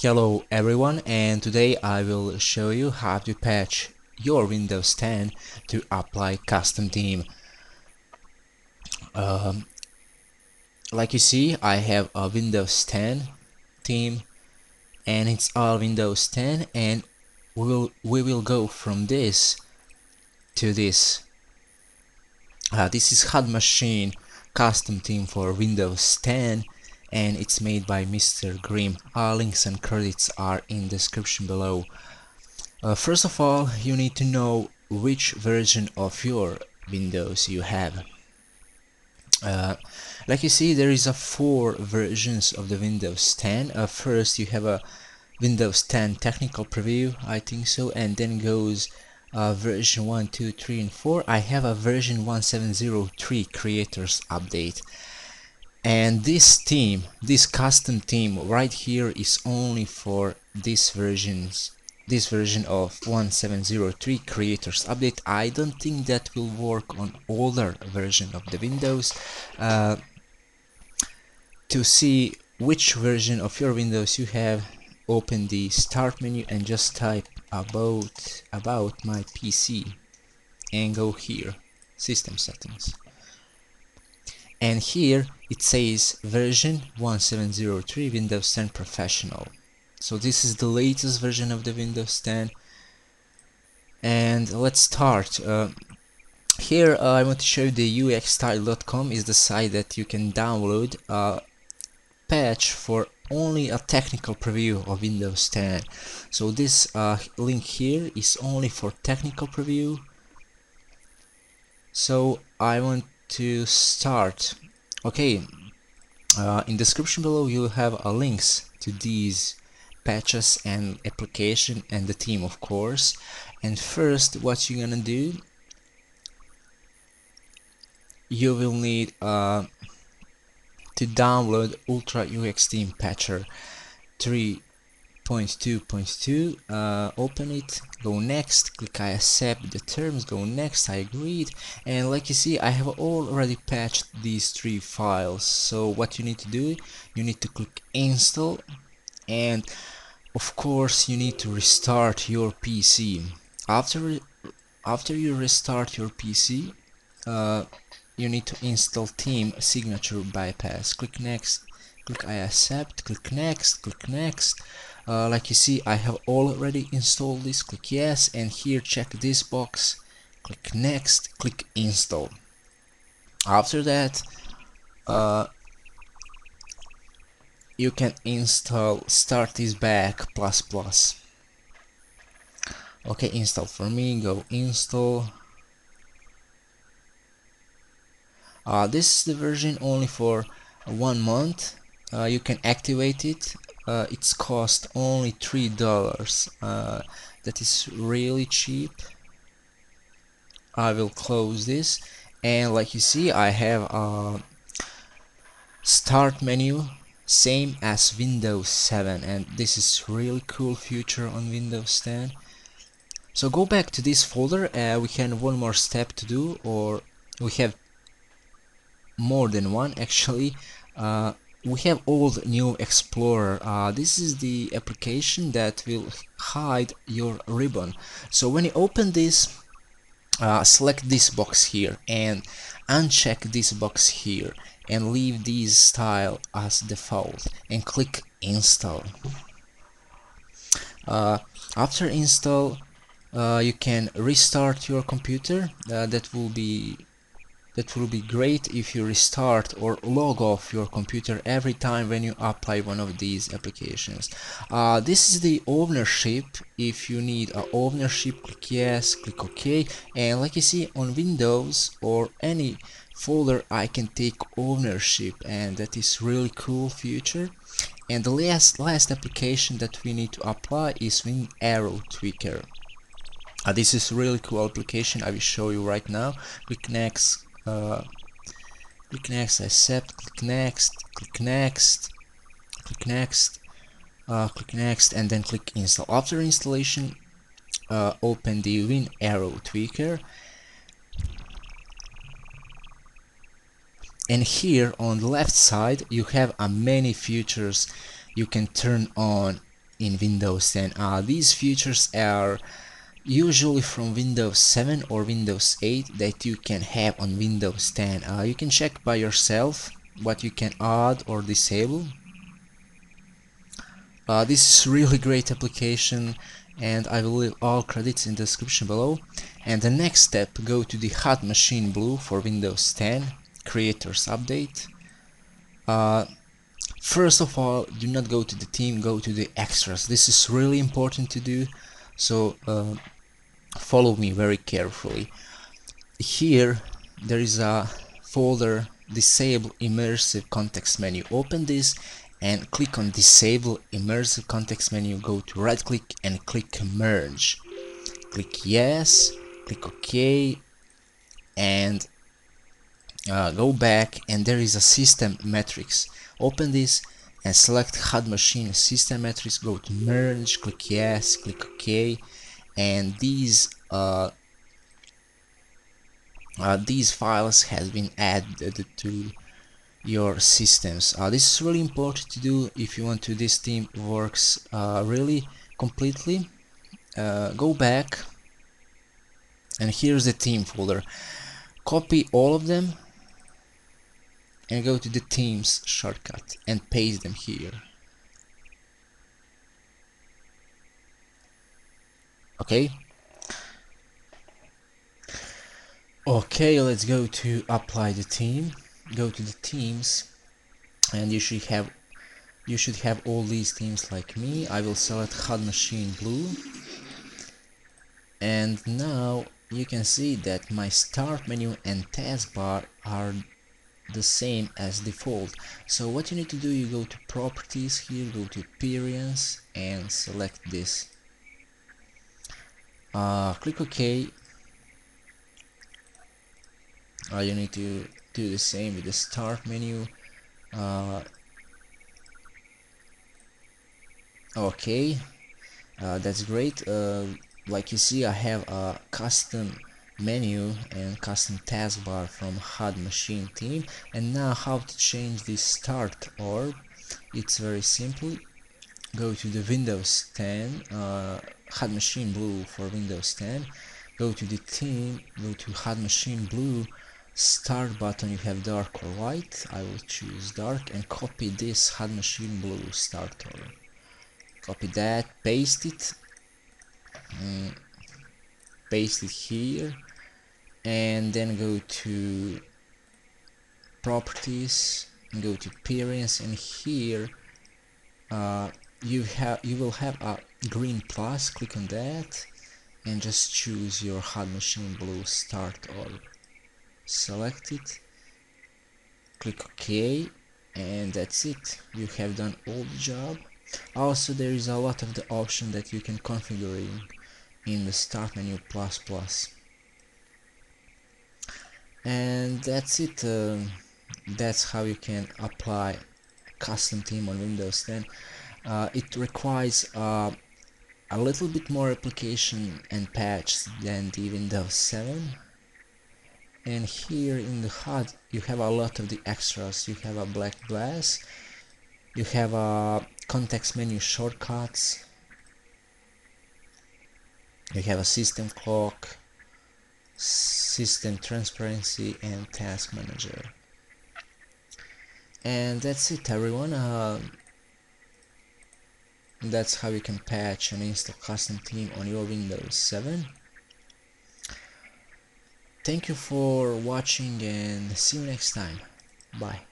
Hello everyone and today I will show you how to patch your Windows 10 to apply custom theme. Um, like you see I have a Windows 10 theme and it's all Windows 10 and we will we will go from this to this. Uh, this is HUD Machine custom theme for Windows 10 and it's made by Mr. GRiM. All links and credits are in description below. Uh, first of all, you need to know which version of your Windows you have. Uh, like you see, there is a four versions of the Windows 10. Uh, first, you have a Windows 10 technical preview, I think so, and then goes uh, version 1, 2, 3, and 4. I have a version 1703 creators update and this theme this custom theme right here is only for this versions this version of 1703 creators update. I don't think that will work on older version of the Windows uh, to see which version of your Windows you have open the start menu and just type about about my PC and go here system settings and here it says version 1703 Windows 10 Professional. So this is the latest version of the Windows 10 and let's start uh, here uh, I want to show you the uxstyle.com is the site that you can download a patch for only a technical preview of Windows 10 so this uh, link here is only for technical preview. So I want to start. Okay uh, in description below you have uh, links to these patches and application and the team of course. And first what you're gonna do you will need uh, to download Ultra UX Theme Patcher 3 0.2.2 uh, open it go next click I accept the terms go next I agreed. And like you see I have already patched these three files. So what you need to do you need to click install. And of course you need to restart your PC after after you restart your PC uh, you need to install team signature bypass. Click next click I accept click next click next uh, like you see I have already installed this. Click yes and here check this box. Click next click install. After that uh, you can install StartIsBack plus plus. Okay install for me go install. Uh, this is the version only for one month. Uh, you can activate it uh, it's cost only three dollars. Uh, that is really cheap. I will close this. And like you see I have a start menu same as Windows 7 and this is really cool feature on Windows 10 so go back to this folder. Uh, we have one more step to do or we have more than one actually. Uh, we have OldNewExplorer. Uh, this is the application that will hide your ribbon. So when you open this uh, select this box here and uncheck this box here and leave this style as default and click install. Uh, after install uh, you can restart your computer uh, that will be that will be great if you restart or log off your computer every time when you apply one of these applications. Uh, this is the ownership. If you need a ownership, click yes, click OK. And like you see on Windows or any folder, I can take ownership, and that is really cool feature. And the last last application that we need to apply is Winaero Tweaker. Uh, this is really cool application I will show you right now click next uh, click next, accept, click next, click next, click next, uh, click next, and then click install. After installation, uh, open the Winaero tweaker. And here on the left side, you have a many features you can turn on in Windows 10. Uh, these features are usually from Windows 7 or Windows 8 that you can have on Windows 10. Uh, you can check by yourself what you can add or disable. Uh, this is really great application and I will leave all credits in the description below. And the next step, go to the HUD Machine Blue for Windows 10 Creators Update. Uh, first of all, do not go to the team, go to the extras. This is really important to do, so uh, follow me very carefully. Here there is a folder disable immersive context menu. Open this and click on disable immersive context menu go to right click and click merge click yes click ok and uh, go back and there is a system matrix open this and select HUD machine system matrix go to merge click yes click ok and these uh, uh, these files has been added to your systems. Uh, this is really important to do if you want to this team works uh, really completely. Uh, go back and here's the team folder. Copy all of them and go to the teams shortcut and paste them here. Okay. Okay, let's go to apply the team. Go to the teams. And you should have you should have all these teams like me. I will select HUD machine blue. And now you can see that my start menu and taskbar are the same as default. So what you need to do you go to properties here go to appearance and select this uh, click OK. Uh, you need to do the same with the start menu. Uh, okay uh, that's great. Uh, like you see I have a custom menu and custom taskbar from HUD machine team. And now how to change this start orb it's very simple. Go to the Windows 10 uh, HUD machine blue for Windows 10 go to the team go to HUD machine blue start button you have dark or white. I will choose dark and copy this HUD machine blue starter. Copy that paste it mm, paste it here and then go to properties go to appearance and here uh, you have you will have a green plus click on that and just choose your HUD machine blue start or select it click OK and that's it. You have done all the job. Also there is a lot of the option that you can configure in, in the start menu plus plus. Plus. and that's it uh, that's how you can apply custom theme on Windows 10 uh, it requires uh, a little bit more application and patch than the Windows 7 and here in the HUD you have a lot of the extras. You have a black glass. You have a context menu shortcuts. You have a system clock system transparency and task manager. And that's it everyone. Uh, that's how you can patch and install custom theme on your Windows 7 Thank you for watching and see you next time. Bye.